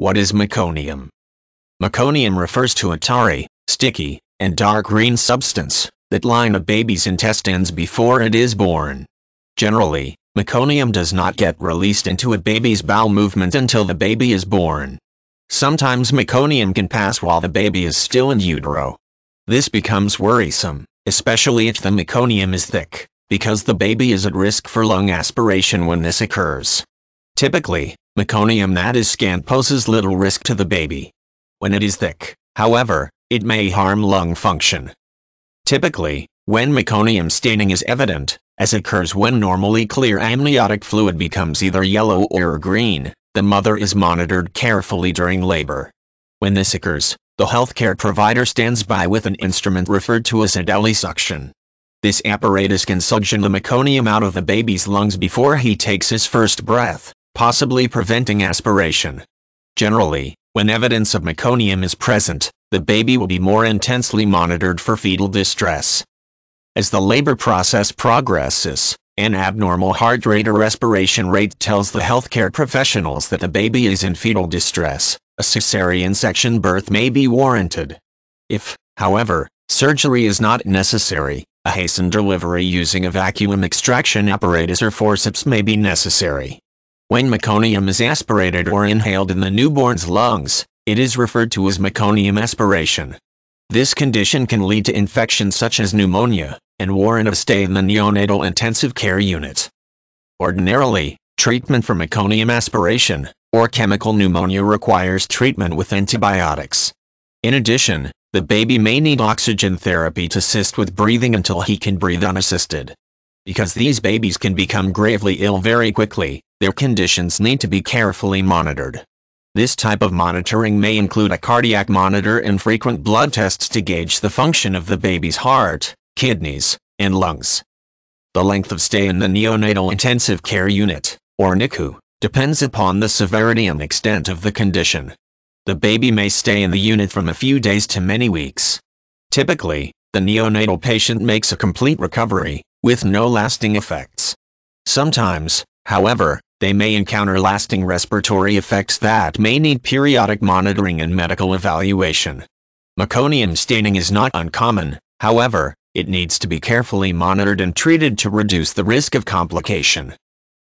What is meconium? Meconium refers to a tarry, sticky, and dark green substance that line a baby's intestines before it is born. Generally, meconium does not get released into a baby's bowel movement until the baby is born. Sometimes meconium can pass while the baby is still in utero. This becomes worrisome, especially if the meconium is thick, because the baby is at risk for lung aspiration when this occurs. Typically, meconium that is scant poses little risk to the baby. When it is thick, however, it may harm lung function. Typically, when meconium staining is evident, as occurs when normally clear amniotic fluid becomes either yellow or green, the mother is monitored carefully during labor. When this occurs, the healthcare provider stands by with an instrument referred to as a suction. This apparatus can suction the meconium out of the baby's lungs before he takes his first breath, possibly preventing aspiration. Generally, when evidence of meconium is present, the baby will be more intensely monitored for fetal distress. As the labor process progresses, an abnormal heart rate or respiration rate tells the healthcare professionals that the baby is in fetal distress. A cesarean section birth may be warranted. If, however, surgery is not necessary, a hastened delivery using a vacuum extraction apparatus or forceps may be necessary. When meconium is aspirated or inhaled in the newborn's lungs, it is referred to as meconium aspiration. This condition can lead to infections such as pneumonia, and warrant a stay in the neonatal intensive care unit. Ordinarily, treatment for meconium aspiration, or chemical pneumonia requires treatment with antibiotics. In addition, the baby may need oxygen therapy to assist with breathing until he can breathe unassisted. Because these babies can become gravely ill very quickly, their conditions need to be carefully monitored. This type of monitoring may include a cardiac monitor and frequent blood tests to gauge the function of the baby's heart, kidneys, and lungs. The length of stay in the neonatal intensive care unit, or NICU, depends upon the severity and extent of the condition. The baby may stay in the unit from a few days to many weeks. Typically, the neonatal patient makes a complete recovery, with no lasting effects. Sometimes, however, they may encounter lasting respiratory effects that may need periodic monitoring and medical evaluation. Meconium staining is not uncommon, however, it needs to be carefully monitored and treated to reduce the risk of complication.